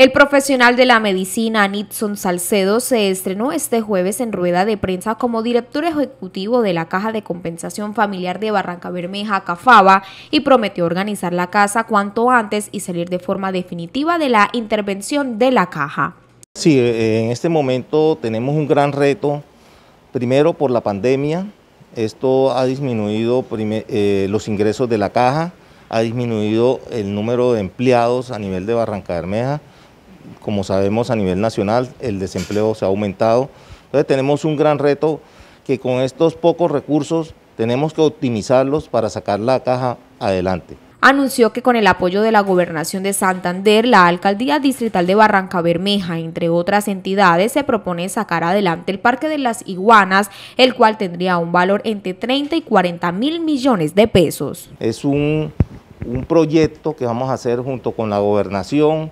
El profesional de la medicina Nitson Salcedo se estrenó este jueves en rueda de prensa como director ejecutivo de la Caja de Compensación Familiar de Barranca Bermeja, Cafaba, y prometió organizar la casa cuanto antes y salir de forma definitiva de la intervención de la caja. Sí, eh, en este momento tenemos un gran reto, primero por la pandemia, esto ha disminuido eh, los ingresos de la caja, ha disminuido el número de empleados a nivel de Barranca Bermeja, como sabemos a nivel nacional el desempleo se ha aumentado. Entonces tenemos un gran reto que con estos pocos recursos tenemos que optimizarlos para sacar la caja adelante. Anunció que con el apoyo de la Gobernación de Santander, la Alcaldía Distrital de Barranca Bermeja, entre otras entidades, se propone sacar adelante el Parque de las Iguanas, el cual tendría un valor entre 30 y 40 mil millones de pesos. Es un, un proyecto que vamos a hacer junto con la Gobernación,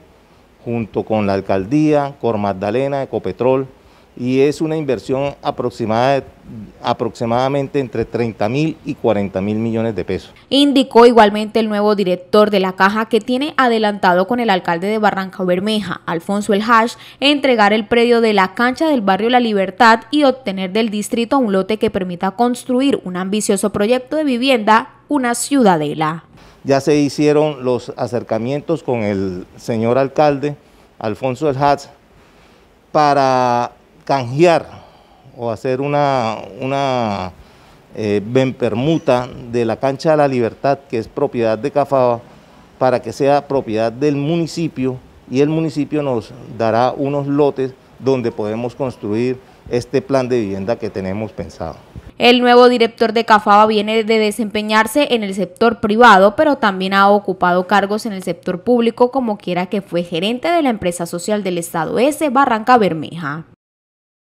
junto con la alcaldía, Cor Magdalena, Ecopetrol, y es una inversión aproximada, aproximadamente entre 30 mil y 40 mil millones de pesos. Indicó igualmente el nuevo director de la caja que tiene adelantado con el alcalde de Barranca Bermeja, Alfonso El Hash, entregar el predio de la cancha del barrio La Libertad y obtener del distrito un lote que permita construir un ambicioso proyecto de vivienda, una ciudadela. Ya se hicieron los acercamientos con el señor alcalde, Alfonso El Hatz, para canjear o hacer una, una eh, permuta de la cancha de la libertad, que es propiedad de Cafaba, para que sea propiedad del municipio y el municipio nos dará unos lotes donde podemos construir este plan de vivienda que tenemos pensado. El nuevo director de Cafaba viene de desempeñarse en el sector privado, pero también ha ocupado cargos en el sector público, como quiera que fue gerente de la empresa social del Estado S, Barranca Bermeja.